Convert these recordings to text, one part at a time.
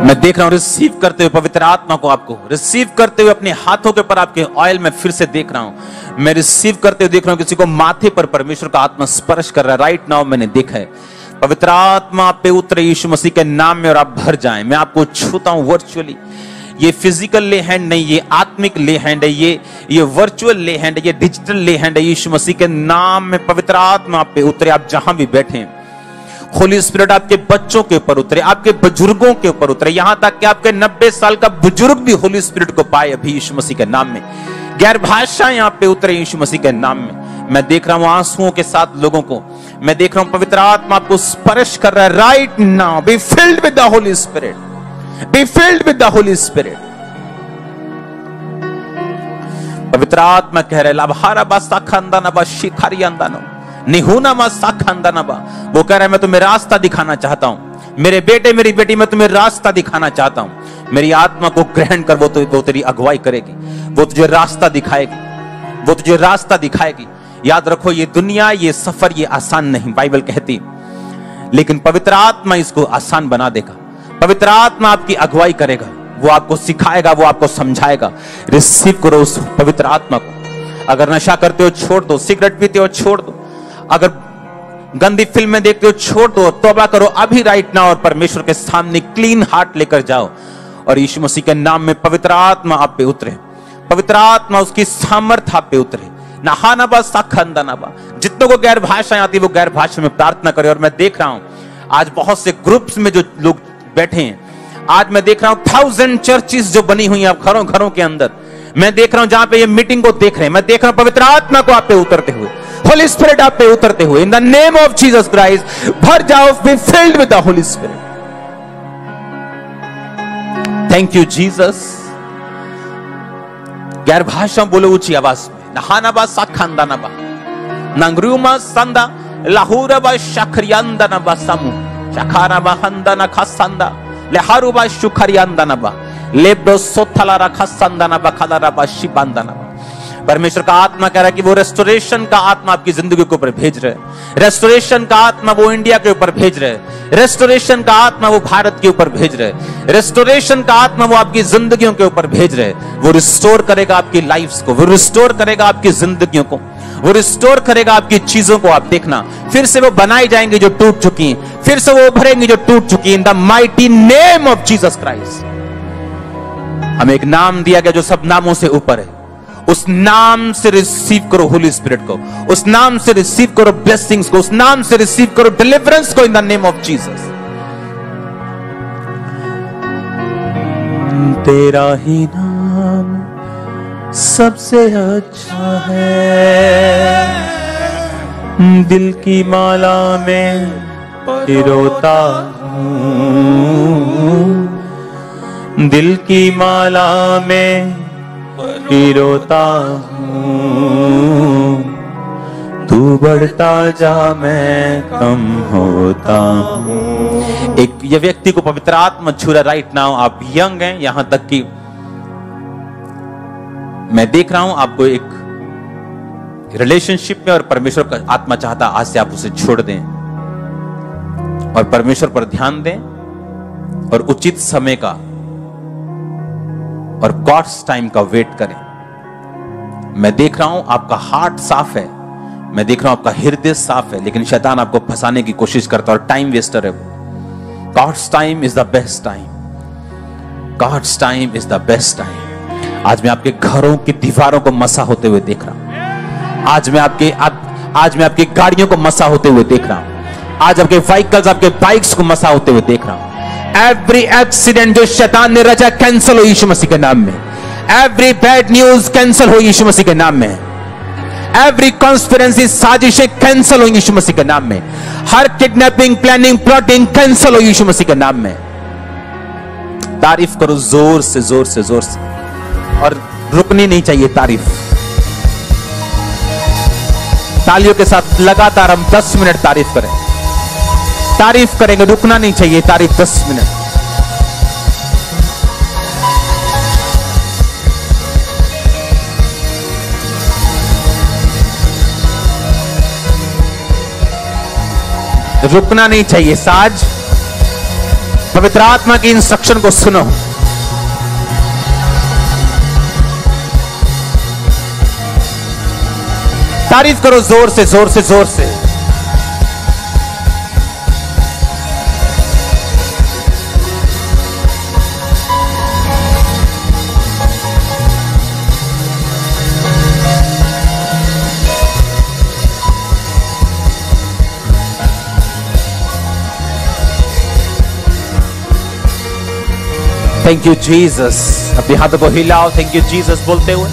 मैं देख रहा हूँ रिसीव करते हुए पवित्र आत्मा को आपको रिसीव करते हुए अपने हाथों के ऊपर आपके ऑयल में फिर से देख रहा हूँ। मैं रिसीव करते हुए देख रहा हूँ किसी को माथे पर परमेश्वर का आत्मा स्पर्श कर रहा है। राइट नाउ मैंने देखा है। पवित्र आत्मा आप पे उतरे, यीशु मसीह के नाम में और आप भर जाएँ। मैं आपको छूता हूँ वर्चुअली ये फ़िज़िकल ले हैंड नहीं, ये आत्मिक ले हैंड है, ये ये वर्चुअल ले हैंड है, ये डिजिटल ले हैंड है। यीशु मसीह के नाम में पवित्र आत्मा आप पे उतरे, आप जहाँ भी बैठे हैं। होली स्पिरिट आपके बच्चों के ऊपर उतरे, आपके बुज़ुर्गों के ऊपर उतरे। यहाँ तक कि आपके 90 साल का बुज़ुर्ग भी होली स्पिरिट को पाए अभी यीशु मसीह के नाम में। गैर भाषा यहाँ पे उतरे यीशु मसीह के नाम में। मैं देख रहा हूँ आंसुओं के साथ लोगों को। मैं देख रहा हूँ पवित्र आत्मा आपको स्पर्श कर रहा है right now be filled with the Holy Spirit be filled with the Holy Spirit पवित्र आत्मा कह रहे लाभारा बास्ता खानदाना बा शिखारी अंदानो। निहुना मास्ता खानदाना बा वो कह रहा है, मैं तुम्हें रास्ता दिखाना चाहता हूँ। मेरे बेटे, मेरी बेटी, मैं तुम्हें रास्ता दिखाना चाहता हूँ। मेरी आत्मा को ग्रहण कर, वो तो वो तेरी अगुवाई करेगी। वो तुझे रास्ता दिखाएगी। वो तुझे रास्ता दिखाएगी। याद रखो, ये दुनिया, ये सफ़र, ये आसान नहीं, बाइबल कहती लेकिन पवित्र आत्मा इसको आसान बना देगा। पवित्र आत्मा आपकी अगुवाई करेगा। वो आपको सिखाएगा, वो आपको समझाएगा। रिसीव करो उस पवित्र आत्मा को। अगर नशा करते हो, छोड़ दो। सिगरेट पीते हो, छोड़ दो। अगर गंदी फ़िल्में देखते हो, छोड़ दो, तोबा करो, अभी राइट ना और परमेश्वर के सामने क्लीन हार्ट लेकर जाओ। और यीशु मसीह के नाम में पवित्र आत्मा आप पे उतरे। पवित्र आत्मा उसकी सामर्थ आप पे उतरे। नहानाबा साखंदानाबा जितनों को गैर भाषाएँ आती वो गैर भाषा में प्रार्थना करे। और मैं देख रहा हूँ, आज बहुत से ग्रुप्स में जो लोग बैठे हैं, आज मैं देख रहा हूँ थाउज़ेंड चर्चिस जो बनी हुई है घरों घरों के अंदर। मैं देख रहा हूँ जहाँ पे ये मीटिंग को देख रहे हैं। मैं देख रहा हूँ पवित्र आत्मा को आप पे उतरते हुए। होली स्पिरिट आप पे उतरते हुए in the name of Jesus Christ भर जाओ be filled with the Holy Spirit thank you Jesus गैर भाषा बोलो ऊँची आवाज़ में। नहानाबा साखांदानाबा नंगरुमा संदा। लाहूरबा शखरियांदानाबा समू शखाराबा हंदाना खसंदा लेहारुबा शुखरियांदानाबा लेब्रो सोथलारा खसंदानाबा खलाराबा शिबांदानाबा परमेश्वर का आत्मा कह रहा है कि वो रेस्टोरेशन का आत्मा आपकी ज़िंदगी के ऊपर भेज रहे रेस्टोरेशन का आत्मा वो इंडिया के ऊपर भेज रहे रेस्टोरेशन का आत्मा वो भारत के ऊपर भेज रहे रेस्टोरेशन का आत्मा वो आपकी जिंदगियों के ऊपर भेज रहे वो रिस्टोर करेगा आपकी लाइफ्स को, वो रिस्टोर करेगा आपकी जिंदगियों को, वो रिस्टोर करेगा आपकी चीज़ों को आप देखना। फिर से वो बनाई जाएँगी जो टूट चुकी हैं। फिर से वो उभरेंगी जो टूट चुकी in the mighty name of Jesus Christ हमें एक नाम दिया गया जो सब नामों से ऊपर है। उस नाम से रिसीव करो होली स्पिरिट को। उस नाम से रिसीव करो ब्लेसिंग्स को। उस नाम से रिसीव करो डिलीवरेंस को in the name of Jesus तेरा ही नाम सबसे अच्छा है। दिल की माला में पिरोता हूँ। दिल की माला में पिरोता हूँ। तू बढ़ता जा, मैं कम होता हूँ। एक, ये व्यक्ति को पवित्र आत्मा छुरा राइट नाउ आप यंग हैं, यहाँ तक कि मैं देख रहा हूँ, आपको एक रिलेशनशिप में और परमेश्वर का आत्मा चाहता आज से आप उसे छोड़ दें। और परमेश्वर पर ध्यान दें, और उचित समय का और गॉड्स टाइम का वेट करें। मैं देख रहा हूँ आपका हार्ट साफ़ है। मैं देख रहा हूँ आपका हृदय साफ़ है लेकिन शैतान आपको फंसाने की कोशिश करता है और टाइम वेस्टर है वो। God's time is the best time God's time is the best time आज मैं आपके घरों की दीवारों को मसा होते हुए देख रहा हूँ। आज मैं आपके आप, आज मैं आपकी गाड़ियों को मसा होते हुए देख रहा हूँ। आज आपके व्हीकल्स आपके बाइक्स को मसा होते हुए देख रहा हूँ। एवरी एक्सीडेंट जो शैतान ने रचा कैंसिल हो यीशु मसीह के नाम में। एवरी बैड न्यूज़ कैंसिल हो यीशु मसीह के नाम में। एवरी कॉन्स्पिरेंसी साजिशें कैंसिल हो यीशु मसीह के नाम में। हर किडनैपिंग प्लानिंग प्लॉटिंग कैंसिल हो यीशु मसीह के नाम में। तारीफ़ करो, ज़ोर से ज़ोर से ज़ोर से। और रुकनी नहीं चाहिए तारीफ़। तालियों के साथ लगातार हम 10 मिनट तारीफ़ करें। तारीफ़ करेंगे, रुकना नहीं चाहिए तारीफ़ 10 मिनट। रुकना नहीं चाहिए, साज। पवित्र आत्मा की इंस्ट्रक्शन को सुनो। तारीफ़ करो ज़ोर से ज़ोर से ज़ोर से। थैंक यू जीसस अपने हाथों को हिलाओ थैंक यू जीसस बोलते हुए।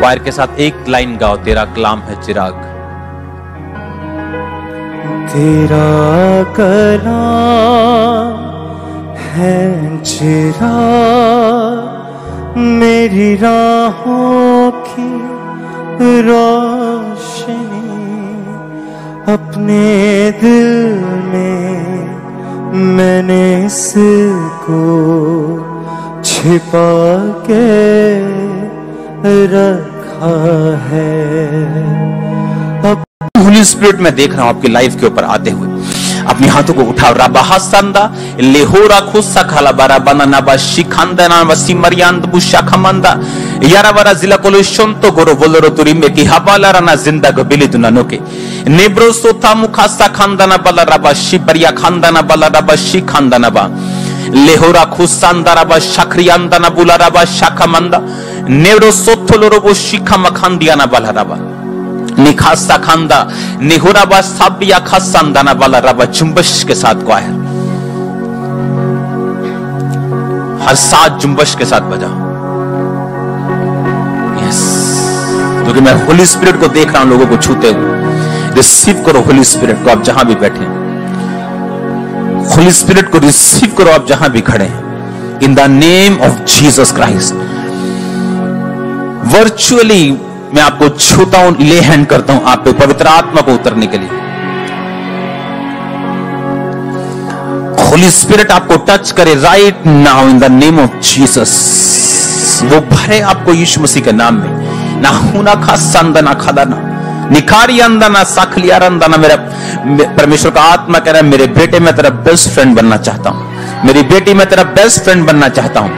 वायर के साथ एक लाइन गाओ, तेरा कलाम है चिराग। तेरा कलाम है चिरा मेरी राहों की रोशनी अपने दिल में मैंने इसको छिपा के रखा है। अब होली स्पिरिट में देख रहा हूँ आपकी लाइफ के ऊपर आते हुए। अपने हाथों को उठाओ रबा हसंदा लेहोरा खुस्सा खाला बारा बना नबा शिखांदा ना वसी मरियांद बुशा खमंदा यारा बारा जिला कोलो शंतो गोरो बोलोरो तुरी में की हबाला रना ज़िंदा को बिली दुना नोके नेब्रो सोथा मुखासा खांदाना बला रबा शिबरिया खांदाना बला रबा शिखांदाना बा लेहोरा खुसांदा रबा शखरियांदा ना बुला रबा शाखमंदा नेब्रो सोथोलोरो बो शिखा निखासा खांदा निहुराबा साबिया खासांदाना वाला रबा जुम्बश के साथ क्वायर हर सात जुम्बश के साथ बजा। यस क्योंकि मैं होली स्पिरिट को देख रहा हूँ, लोगों को छूते हुए। रिसीव करो होली स्पिरिट को, आप जहाँ भी बैठे होली स्पिरिट को रिसीव करो, आप जहाँ भी खड़े हैं। In the name of Jesus Christ virtually मैं आपको छूता हूँ ले हैंड करता हूँ आप पे पवित्र आत्मा को उतरने के लिए। होली स्पिरिट आपको टच करे right now in the name of Jesus वो भरे आपको यीशु मसीह के नाम में। ना हुना खा संदना खदाना निखारी अंदना साखलिया अंदना मेरा परमेश्वर का आत्मा कह रहा है, मेरे बेटे मैं तेरा बेस्ट फ्रेंड बनना चाहता हूँ। मेरी बेटी मैं तेरा बेस्ट फ्रेंड बनना चाहता हूँ।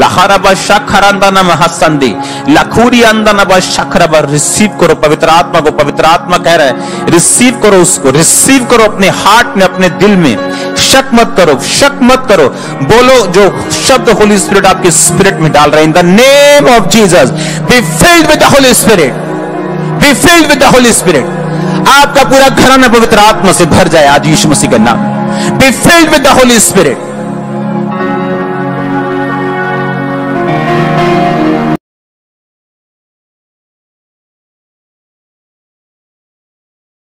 लहाराबा शखरंदना महसंदी लखूरी अंदना शखरबा रिसीव करो पवित्र आत्मा को पवित्र आत्मा कह रहा है, रिसीव करो उसको, रिसीव करो अपने हार्ट में, अपने दिल में। शक मत करो, शक मत करो। बोलो जो शब्द होली स्पिरिट आपके स्पिरिट में डाल रहे हैं in the name of Jesus be filled with the Holy Spirit be filled with the Holy Spirit आपका पूरा घराना पवित्र आत्मा से भर जाए आज यीशु मसीह का नाम। Be filled with the Holy Spirit